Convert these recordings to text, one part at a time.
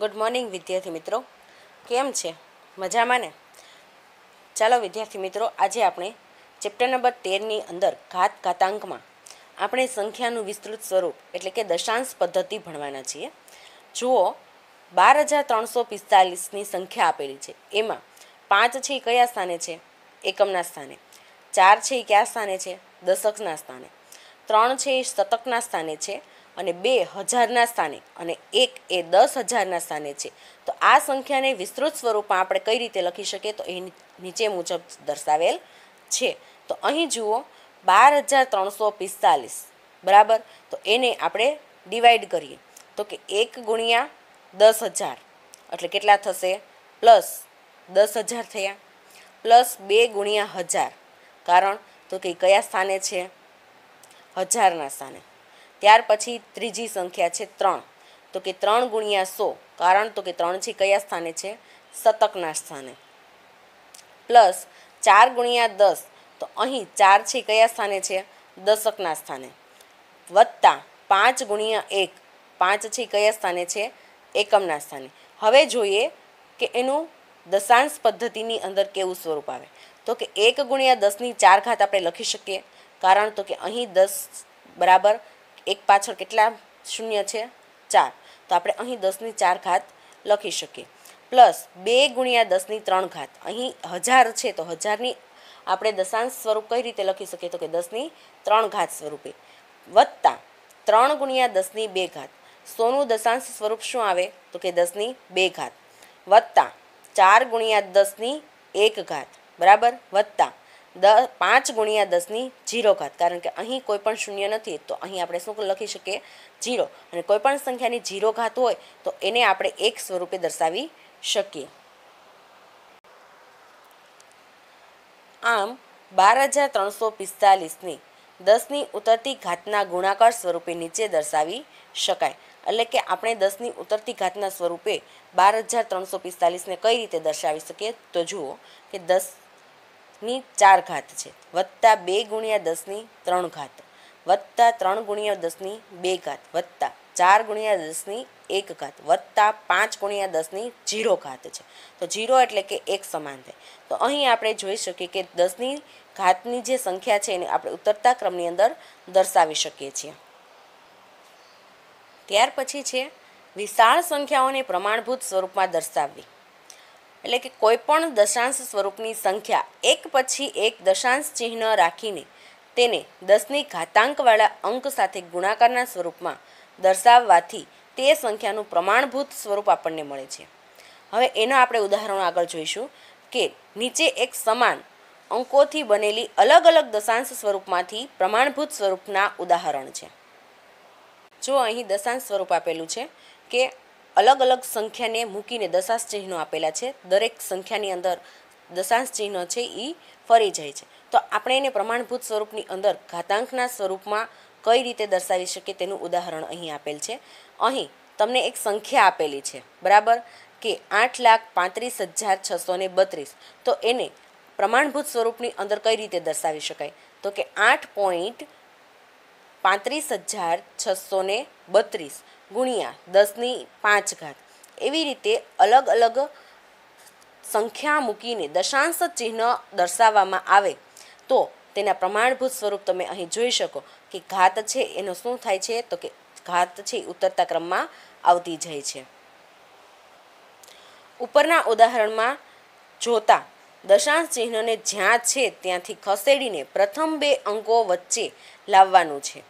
Good morning વિદ્યાર્થી મિત્રો. કેમ છે? મજામાં ને? ચાલો, વિદ્યાર્થી મિત્રો, આજે આપણે ચેપ્ટર નંબર તેરની અંદર ઘાત ઘાતાંકમાં આપણે સંખ્યાનું વિસ્તૃત સ્વરૂપ, એટલે કે દશાંશ પદ્ધતિ ભણવાના છીએ. જુઓ, બાર હજાર ત્રણસો પિસ્તાલીસની સંખ્યા આપેલી છે. એમાં પાંચ છે એ કયા સ્થાને છે? એકમના સ્થાને. ચાર છે એ કયા સ્થાને છે? દશકના સ્થાને. ત્રણ છે એ શતકના સ્થાને છે. અને બે હજારના સ્થાને અને એક એ દસ હજારના સ્થાને છે. તો આ સંખ્યાને વિસ્તૃત સ્વરૂપમાં આપણે કઈ રીતે લખી શકીએ? તો એ નીચે મુજબ દર્શાવેલ છે. તો અહીં જુઓ, બાર હજાર ત્રણસો પિસ્તાલીસ. બરાબર? તો એને આપણે ડિવાઈડ કરીએ. તો કે એક ગુણ્યા દસ હજાર. એટલે કેટલા થશે? પ્લસ દસ હજાર થયા. પ્લસ બે ગુણ્યા હજાર. કારણ તો કે કયા સ્થાને છે? હજારના સ્થાને. ત્યાર પછી ત્રીજી સંખ્યા છે ત્રણ. તો કે ત્રણ ગુણ્યા સો, કારણ તો કે ત્રણ છે કયા સ્થાને છે? શતકના સ્થાને. પ્લસ ચાર ગુણ્યા દસ, તો અહીં ચાર છે કયા સ્થાને છે? દશકના સ્થાને. વત્તા પાંચ ગુણ્યા એક, પાંચ છે કયા સ્થાને છે? એકમના સ્થાને. હવે જોઈએ કે એનું દશાંશ પદ્ધતિની અંદર કેવું સ્વરૂપ આવે. તો કે એક ગુણ્યા દસની ચાર ઘાત આપણે લખી શકીએ, કારણ તો કે અહીં દસ બરાબર એક પાછળ કેટલા શૂન્ય છે? ચાર. તો આપણે અહીં દસની ચાર ઘાત લખી શકીએ. પ્લસ બે ગુણ્યા દસની ત્રણ ઘાત. અહીં હજાર છે તો હજારની આપણે દશાંશ સ્વરૂપ કઈ રીતે લખી શકીએ? તો કે દસની ત્રણ ઘાત સ્વરૂપે. વત્તા ત્રણ ગુણ્યા દસની બે ઘાત. સોનું દશાંશ સ્વરૂપ શું આવે? તો કે દસની બે ઘાત. વત્તા ચાર ગુણ્યા દસની એક ઘાત. બરાબર? વત્તા. દ પાંચ ગુણ્યા દસની જીરો ઘાત. કારણ કે અહીં કોઈ પણ શૂન્ય નથી, તો અહીં આપણે શું લખી શકીએ? જીરો અને કોઈ પણ સંખ્યાની જીરો ઘાત હોય, તો એને આપણે એક સ્વરૂપે દર્શાવી શકીએ. આમ, બાર હજાર ત્રણસો પિસ્તાલીસની દસની ઉતરતી ઘાતના ગુણાકાર સ્વરૂપે નીચે દર્શાવી શકાય. એટલે કે આપણે દસની ઉતરતી ઘાતના સ્વરૂપે બાર હજાર ત્રણસો પિસ્તાલીસને કઈ રીતે દર્શાવી શકીએ? તો જુઓ કે દસની ચાર ઘાત છે. વત્તા બે ગુણ્યા દસની ત્રણ ઘાત. વત્તા ત્રણ ગુણ્યા દસની બે ઘાત. વત્તા ચાર ગુણ્યા દસની એક ઘાત. વત્તા પાંચ ગુણ્યા દસની જીરો ઘાત છે. તો જીરો એટલે કે એક સમાન થાય. તો અહીં આપણે જોઈ શકીએ કે દસની ઘાતની જે સંખ્યા છે એને આપણે ઉતરતા ક્રમની અંદર દર્શાવી શકીએ છીએ. ત્યાર પછી છે વિશાળ સંખ્યાઓને પ્રમાણભૂત સ્વરૂપમાં દર્શાવવી. એટલે કે કોઈ પણ દશાંશ સ્વરૂપની સંખ્યા એક પછી એક દશાંશ ચિહ્ન રાખીને તેને દસની ઘાતાંકવાળા અંક સાથે ગુણાકારના સ્વરૂપમાં દર્શાવવાથી તે સંખ્યાનું પ્રમાણભૂત સ્વરૂપ આપણને મળે છે. હવે એના આપણે ઉદાહરણો આગળ જોઈશું કે નીચે એક સમાન અંકોથી બનેલી અલગ અલગ દશાંશ સ્વરૂપમાંથી પ્રમાણભૂત સ્વરૂપના ઉદાહરણ છે. જો અહીં દશાંશ સ્વરૂપ આપેલું છે કે અલગ અલગ સંખ્યાને મૂકીને દશાંશ ચિહ્નો આપેલા છે. દરેક સંખ્યાની અંદર દશાંશ ચિહ્ન છે એ ફરી જાય છે. તો આપણે એને પ્રમાણભૂત સ્વરૂપની અંદર ઘાતાંકના સ્વરૂપમાં કઈ રીતે દર્શાવી શકીએ તેનું ઉદાહરણ અહીં આપેલ છે. અહીં તમને એક સંખ્યા આપેલી છે, બરાબર? કે આઠ લાખ પાંત્રીસ હજાર છસો ને બત્રીસ. તો એને પ્રમાણભૂત સ્વરૂપની અંદર કઈ રીતે દર્શાવી શકાય? તો કે આઠ પોઈન્ટ પાંત્રીસ હજાર છસો ને બત્રીસ ગુણ્યા દસની પાંચ ઘાત એવી રીતે અલગ અલગ સંખ્યા મૂકીને દશાંશ ચિહ્ન દર્શાવવામાં આવે તો તેના પ્રમાણભૂત સ્વરૂપ તમે અહીં જોઈ શકો કે ઘાત છે એનો શું થાય છે તો કે ઘાત છે ઉતરતા ક્રમમાં આવતી જાય છે. ઉપરના ઉદાહરણમાં જોતા દશાંશ ચિહ્નને જ્યાં છે ત્યાંથી ખસેડીને પ્રથમ બે અંકો વચ્ચે લાવવાનું છે.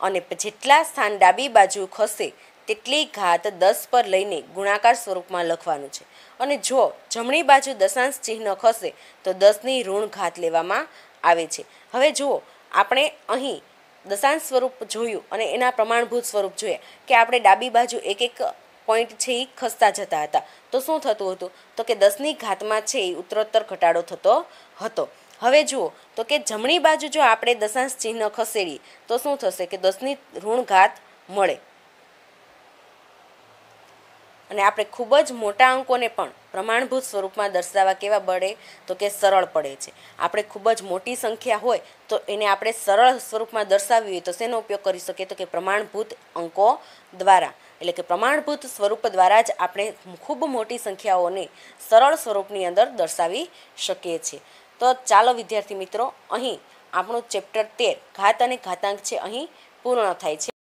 અને જેટલા સ્થાન ડાબી બાજુ ખસે, તેટલી ઘાત દસ પર લઈને ગુણાકાર સ્વરૂપમાં લખવાનું છે. અને જો જમણી બાજુ દશાંશ ચિહ્ન ખસે, તો દસની ઋણ ઘાત લેવામાં આવે છે. હવે જુઓ, આપણે અહીં દશાંશ સ્વરૂપ જોયું અને એના પ્રમાણભૂત સ્વરૂપ જોઈએ. કે આપણે ડાબી બાજુ એક એક પોઈન્ટ છે એ ખસતા જતા હતા. તો શું થતું હતું? તો કે દસની ઘાતમાં છે એ ઉત્તરોત્તર ઘટાડો થતો હતો. હવે જુઓ, તો કે જમણી બાજુ જો આપણે દશાંશ ચિહ્ન ખસેડીએ તો શું થશે કે દસની ઋણ ઘાત મળે. અને આપણે ખૂબ જ મોટા અંકોને પણ પ્રમાણભૂત સ્વરૂપમાં દર્શાવવા કેવા પડે તો કે સરળ પડે છે. આપણે ખૂબ જ મોટી સંખ્યા હોય, તો એને આપણે સરળ સ્વરૂપમાં દર્શાવવી હોય, તો શેનો ઉપયોગ કરી શકીએ? તો કે પ્રમાણભૂત અંકો દ્વારા. એટલે કે પ્રમાણભૂત સ્વરૂપ દ્વારા જ આપણે ખૂબ મોટી સંખ્યાઓને સરળ સ્વરૂપની અંદર દર્શાવી શકીએ છીએ. તો ચાલો વિદ્યાર્થી મિત્રો, અહીં આપણું ચેપ્ટર તેર, ઘાત અને ઘાતાંક છે, અહીં પૂર્ણ થાય છે.